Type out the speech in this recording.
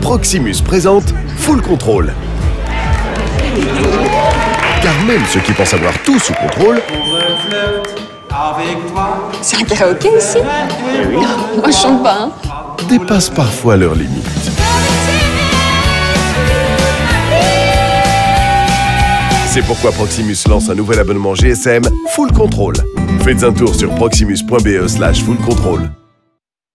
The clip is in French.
Proximus présente Full Control. Car même ceux qui pensent avoir tout sous contrôle C'est un karaoké ici? Moi je chante pas. Hein. Dépassent parfois leurs limites. C'est pourquoi Proximus lance un nouvel abonnement GSM Full Control. Faites un tour sur proximus.be slash full control.